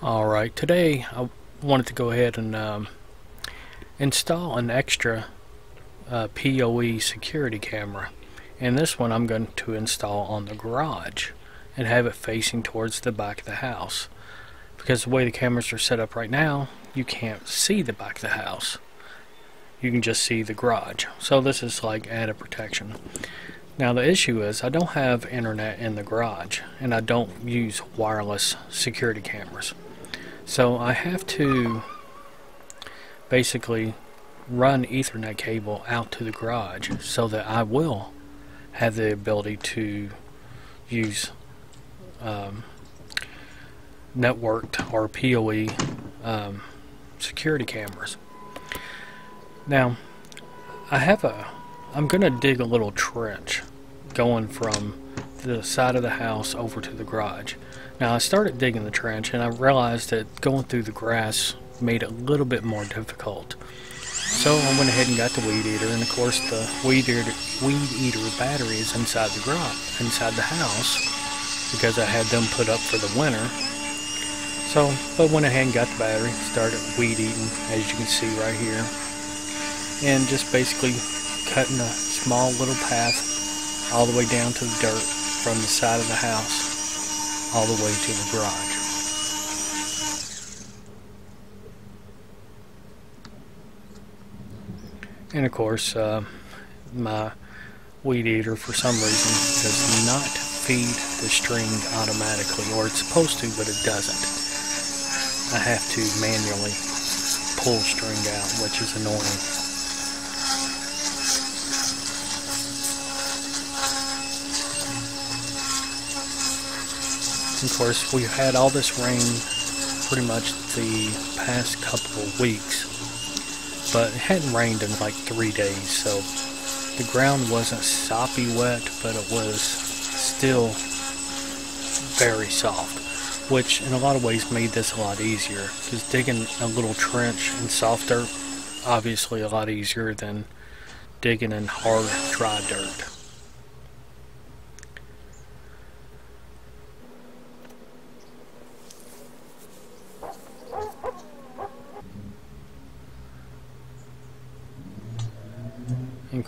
Alright, today I wanted to go ahead and um, install an extra uh, PoE security camera. And this one I'm going to install on the garage and have it facing towards the back of the house. Because the way the cameras are set up right now, you can't see the back of the house. You can just see the garage. So this is like added protection. Now the issue is I don't have internet in the garage and I don't use wireless security cameras. So I have to basically run ethernet cable out to the garage so that I will have the ability to use um, networked or PoE um, security cameras. Now I have a I'm gonna dig a little trench going from the side of the house over to the garage. Now I started digging the trench and I realized that going through the grass made it a little bit more difficult. So I went ahead and got the weed eater and of course the weed eater, weed eater battery is inside the garage, inside the house because I had them put up for the winter. So I went ahead and got the battery, started weed eating as you can see right here and just basically cutting a small little path all the way down to the dirt from the side of the house all the way to the garage. And of course, uh, my weed eater for some reason does not feed the string automatically, or it's supposed to, but it doesn't. I have to manually pull string out, which is annoying. Of course, we've had all this rain pretty much the past couple of weeks, but it hadn't rained in like three days, so the ground wasn't soppy wet, but it was still very soft, which in a lot of ways made this a lot easier, because digging a little trench in soft dirt, obviously a lot easier than digging in hard, dry dirt.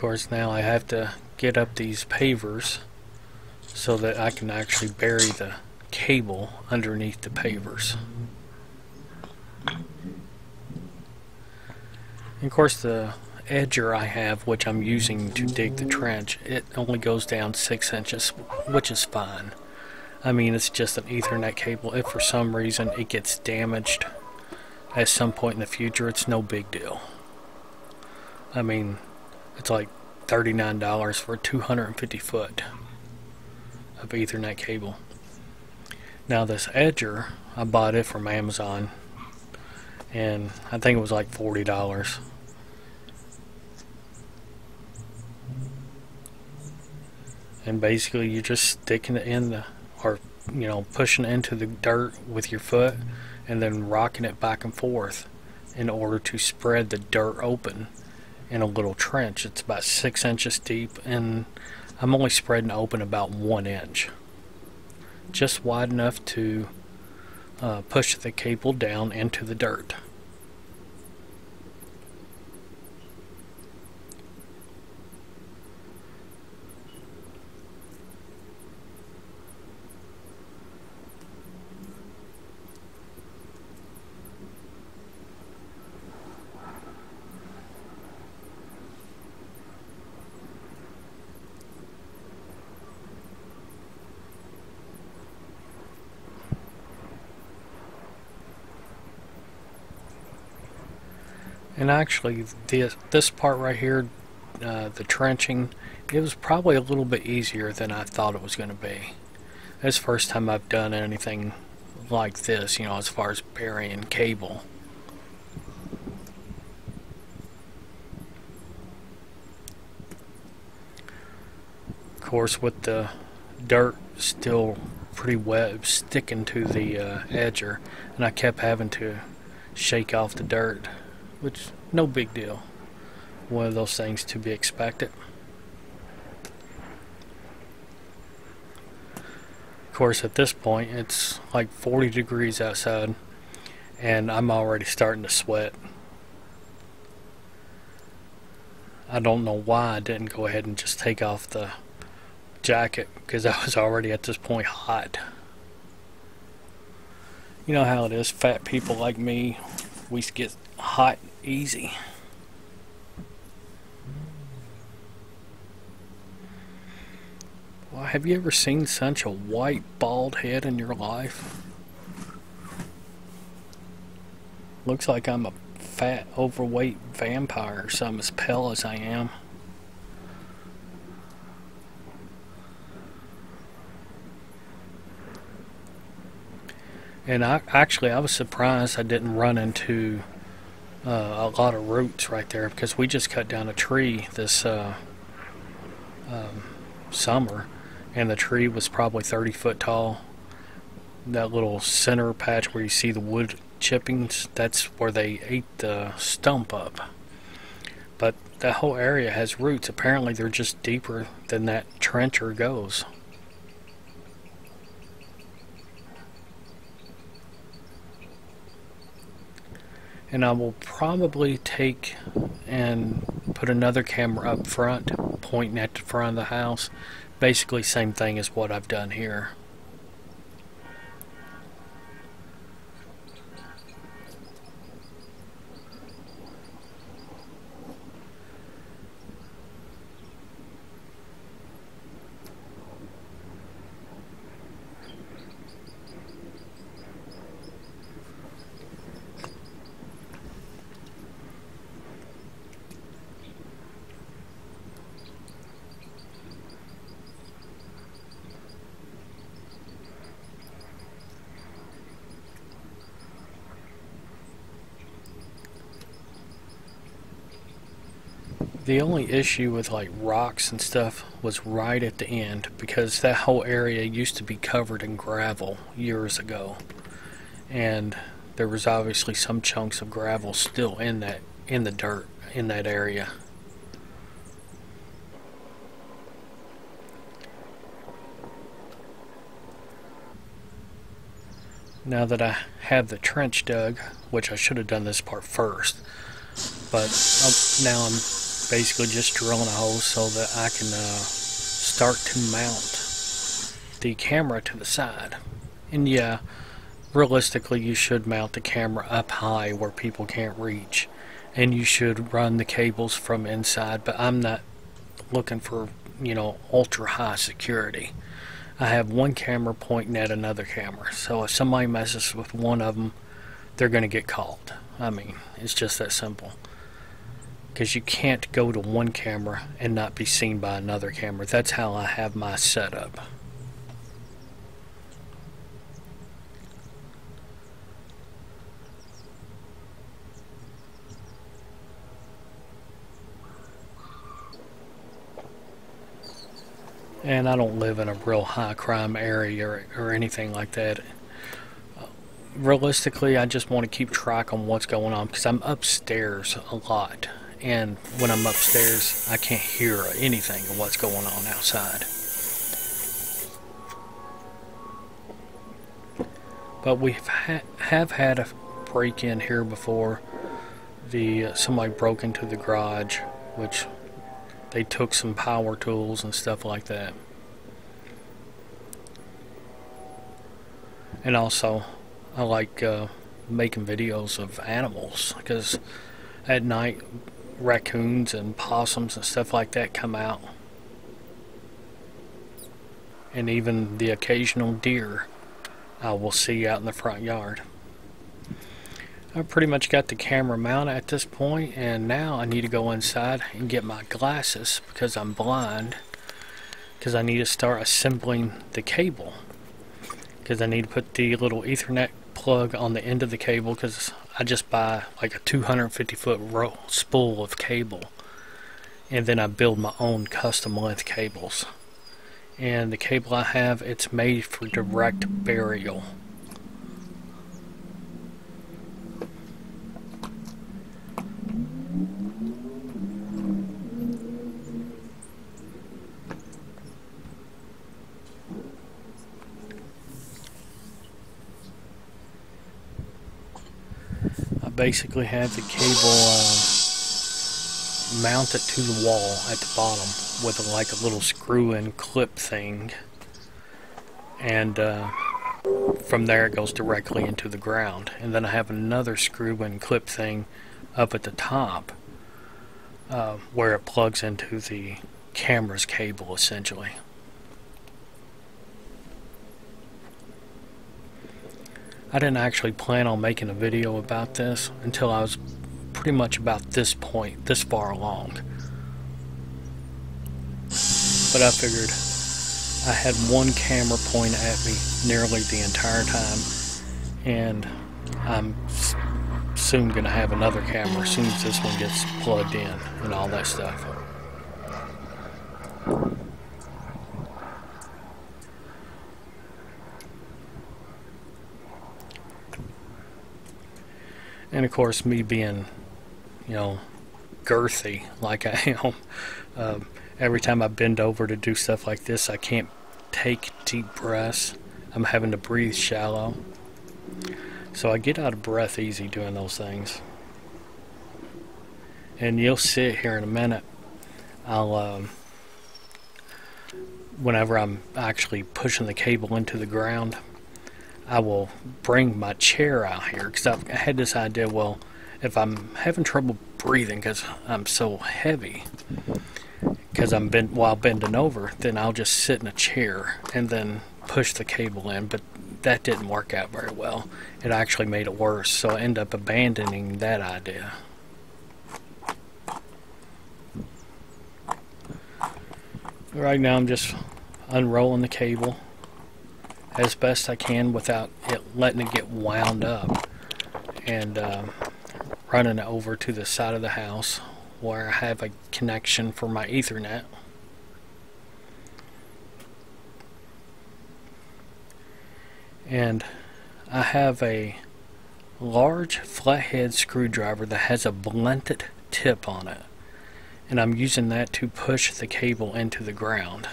Course now I have to get up these pavers so that I can actually bury the cable underneath the pavers. And of course the edger I have which I'm using to dig the trench it only goes down six inches which is fine. I mean it's just an ethernet cable. If for some reason it gets damaged at some point in the future it's no big deal. I mean it's like $39 for 250 foot of Ethernet cable. Now this Edger, I bought it from Amazon and I think it was like $40. And basically you're just sticking it in the, or you know, pushing into the dirt with your foot and then rocking it back and forth in order to spread the dirt open in a little trench. It's about six inches deep and I'm only spreading open about one inch. Just wide enough to uh, push the cable down into the dirt. And actually, this, this part right here, uh, the trenching, it was probably a little bit easier than I thought it was going to be. This first time I've done anything like this, you know, as far as burying cable. Of course, with the dirt still pretty wet, sticking to the uh, edger, and I kept having to shake off the dirt which no big deal. One of those things to be expected. Of course, at this point, it's like 40 degrees outside, and I'm already starting to sweat. I don't know why I didn't go ahead and just take off the jacket because I was already at this point hot. You know how it is, fat people like me, we get hot easy. Well, have you ever seen such a white bald head in your life? Looks like I'm a fat, overweight vampire or something as pale as I am. And I actually I was surprised I didn't run into uh, a lot of roots right there because we just cut down a tree this uh, um, summer and the tree was probably 30 foot tall. That little center patch where you see the wood chippings, that's where they ate the stump up. But that whole area has roots. Apparently they're just deeper than that trencher goes. And I will probably take and put another camera up front pointing at the front of the house. Basically same thing as what I've done here The only issue with like rocks and stuff was right at the end because that whole area used to be covered in gravel years ago. And there was obviously some chunks of gravel still in that in the dirt in that area. Now that I have the trench dug, which I should have done this part first, but um, now I'm basically just drilling a hole so that I can uh, start to mount the camera to the side. And yeah, realistically you should mount the camera up high where people can't reach. And you should run the cables from inside, but I'm not looking for, you know, ultra high security. I have one camera pointing at another camera, so if somebody messes with one of them, they're going to get called. I mean, it's just that simple because you can't go to one camera and not be seen by another camera. That's how I have my setup. And I don't live in a real high crime area or, or anything like that. realistically, I just want to keep track on what's going on because I'm upstairs a lot and when I'm upstairs, I can't hear anything of what's going on outside. But we ha have had a break in here before. The uh, somebody broke into the garage, which they took some power tools and stuff like that. And also, I like uh, making videos of animals because at night raccoons and possums and stuff like that come out. And even the occasional deer I will see out in the front yard. I've pretty much got the camera mounted at this point and now I need to go inside and get my glasses because I'm blind because I need to start assembling the cable because I need to put the little ethernet plug on the end of the cable because I just buy like a 250 foot roll spool of cable and then I build my own custom length cables. And the cable I have it's made for direct burial basically have the cable uh, mounted to the wall at the bottom with a, like a little screw-in clip thing. And uh, from there it goes directly into the ground. And then I have another screw-in clip thing up at the top uh, where it plugs into the camera's cable essentially. I didn't actually plan on making a video about this until I was pretty much about this point, this far along. But I figured I had one camera point at me nearly the entire time, and I'm soon going to have another camera as soon as this one gets plugged in and all that stuff. And of course, me being, you know, girthy like I am, um, every time I bend over to do stuff like this, I can't take deep breaths. I'm having to breathe shallow. So I get out of breath easy doing those things. And you'll see it here in a minute. I'll, um, whenever I'm actually pushing the cable into the ground, I will bring my chair out here because I've had this idea. Well, if I'm having trouble breathing because I'm so heavy, because I'm bent while bending over, then I'll just sit in a chair and then push the cable in. But that didn't work out very well. It actually made it worse, so I end up abandoning that idea. Right now, I'm just unrolling the cable as best I can without it letting it get wound up. And um, running it over to the side of the house where I have a connection for my ethernet. And I have a large flathead screwdriver that has a blunted tip on it. And I'm using that to push the cable into the ground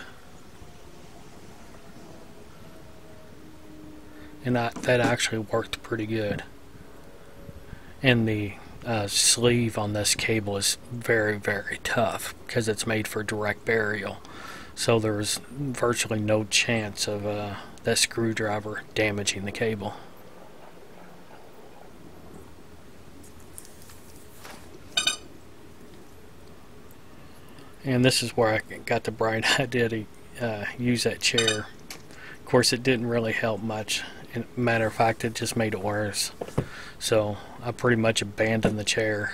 and that actually worked pretty good. And the uh, sleeve on this cable is very, very tough because it's made for direct burial. So there's virtually no chance of uh, that screwdriver damaging the cable. And this is where I got the bright idea to uh, use that chair. Of course, it didn't really help much matter of fact, it just made it worse. So I pretty much abandoned the chair.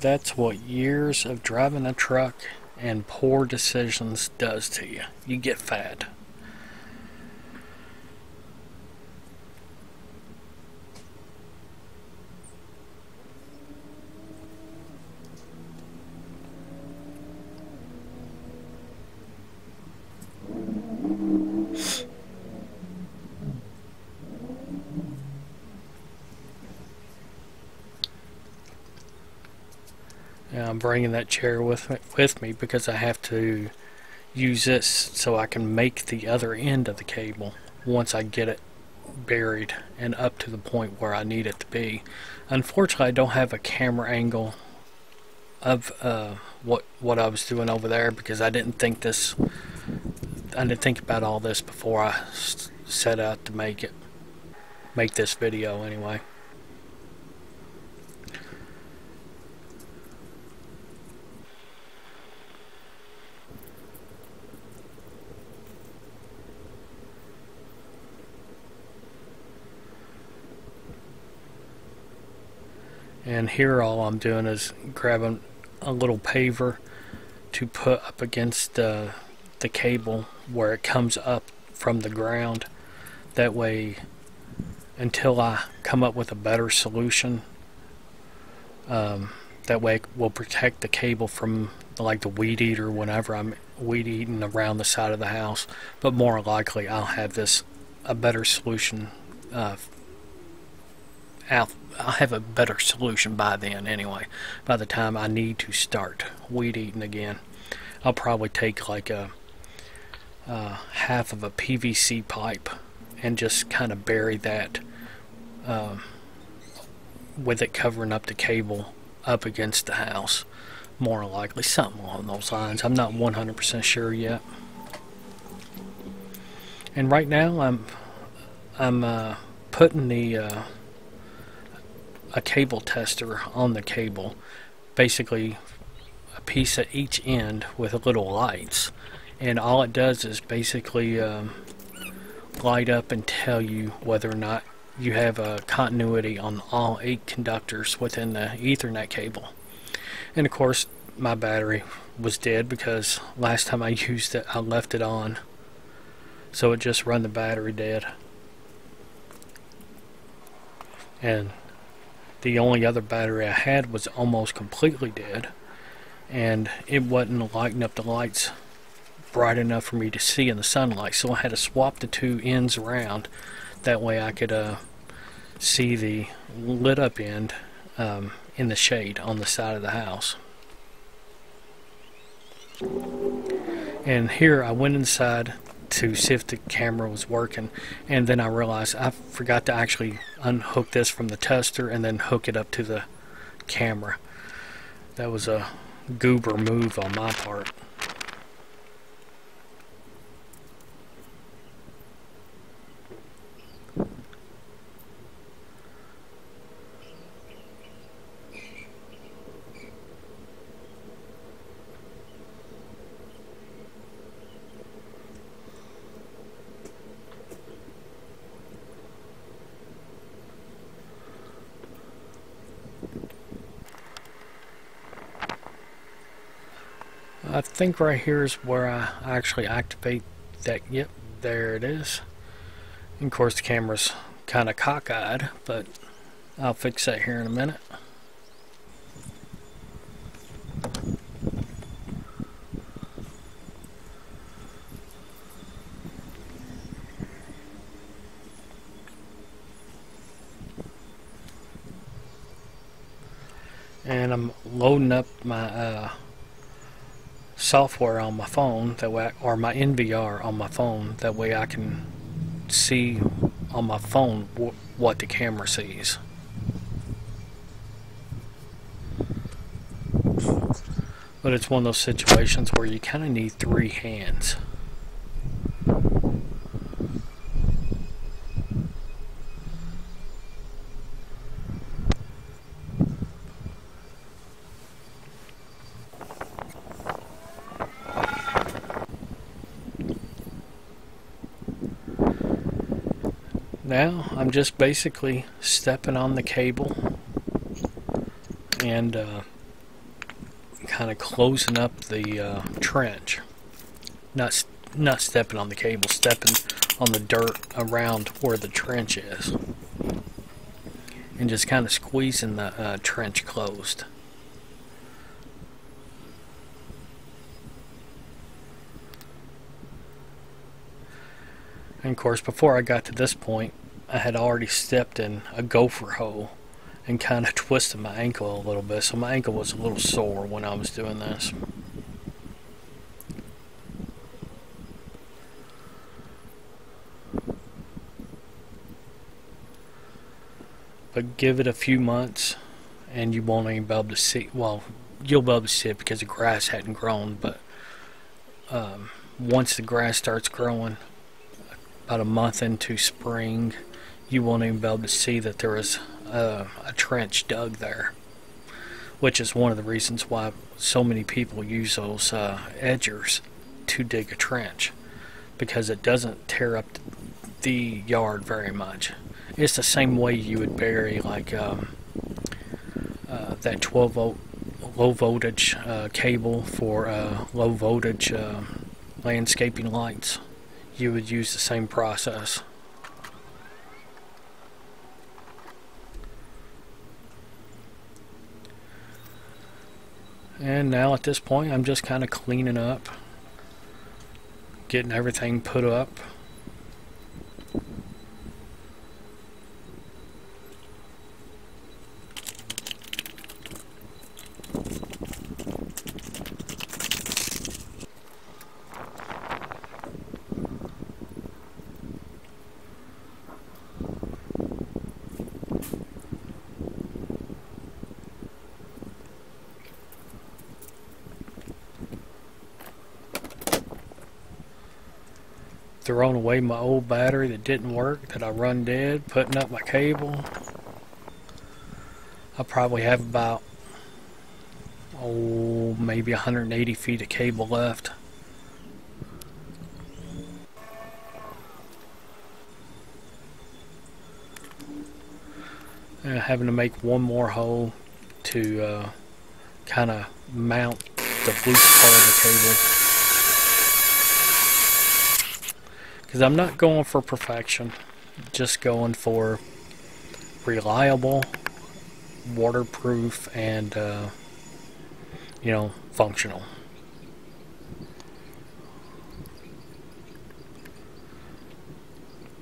That's what years of driving a truck and poor decisions does to you. You get fat. I'm bringing that chair with me, with me because I have to use this so I can make the other end of the cable once I get it buried and up to the point where I need it to be. Unfortunately, I don't have a camera angle of uh, what what I was doing over there because I didn't think this. I didn't think about all this before I set out to make it, make this video anyway. And here all I'm doing is grabbing a little paver to put up against uh, the cable where it comes up from the ground that way until I come up with a better solution um, That way will protect the cable from like the weed eater whenever I'm weed eating around the side of the house. But more likely I'll have this a better solution uh, I'll, have a better solution by then anyway. By the time I need to start weed eating again, I'll probably take like a uh, half of a PVC pipe and just kind of bury that um, with it covering up the cable up against the house. More likely, something along those lines. I'm not 100% sure yet. And right now, I'm I'm uh, putting the uh, a cable tester on the cable, basically a piece at each end with little lights, and all it does is basically um, light up and tell you whether or not you have a continuity on all eight conductors within the Ethernet cable. And of course, my battery was dead because last time I used it, I left it on, so it just run the battery dead. And the only other battery I had was almost completely dead and it wasn't lighting up the lights bright enough for me to see in the sunlight so I had to swap the two ends around. That way I could uh, see the lit up end um, in the shade on the side of the house. And here I went inside to see if the camera was working. And then I realized I forgot to actually unhook this from the tester and then hook it up to the camera. That was a goober move on my part I think right here is where I actually activate that. Yep, there it is. And of course the camera's kind of cockeyed, but I'll fix that here in a minute. And I'm loading up my uh, software on my phone that way or my NVR on my phone that way I can see on my phone what the camera sees. But it's one of those situations where you kind of need three hands. Now I'm just basically stepping on the cable and uh, kind of closing up the uh, trench. Not not stepping on the cable stepping on the dirt around where the trench is. And just kind of squeezing the uh, trench closed And of course, before I got to this point, I had already stepped in a gopher hole and kind of twisted my ankle a little bit, so my ankle was a little sore when I was doing this. But give it a few months and you won't even be able to see, well, you'll be able to see it because the grass hadn't grown, but um, once the grass starts growing, about a month into spring, you won't even be able to see that there is a, a trench dug there. Which is one of the reasons why so many people use those uh, edgers to dig a trench. Because it doesn't tear up the yard very much. It's the same way you would bury like um, uh, that 12 volt low voltage uh, cable for uh, low voltage uh, landscaping lights you would use the same process. And now at this point I'm just kind of cleaning up. Getting everything put up. Throwing away my old battery that didn't work that I run dead, putting up my cable. I probably have about oh maybe 180 feet of cable left. And having to make one more hole to uh, kind of mount the loose part of the cable. Because I'm not going for perfection. Just going for reliable waterproof and uh, you know functional.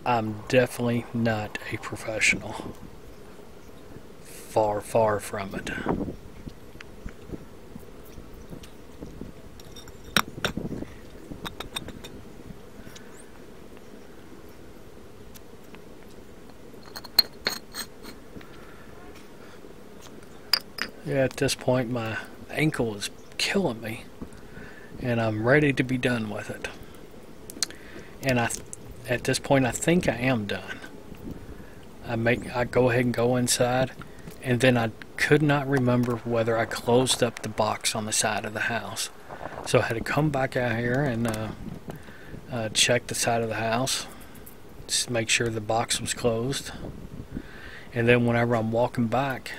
I'm definitely not a professional. Far far from it at this point my ankle is killing me and I'm ready to be done with it. And I at this point I think I am done. I make I go ahead and go inside and then I could not remember whether I closed up the box on the side of the house. So I had to come back out here and uh, uh, check the side of the house, just make sure the box was closed. And then whenever I'm walking back,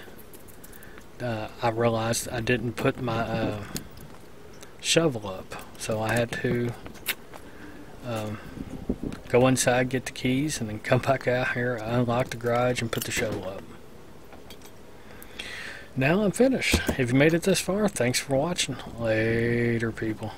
uh, I realized I didn't put my uh, shovel up. So I had to um, go inside get the keys and then come back out here unlock the garage and put the shovel up. Now I'm finished. If you made it this far thanks for watching. Later people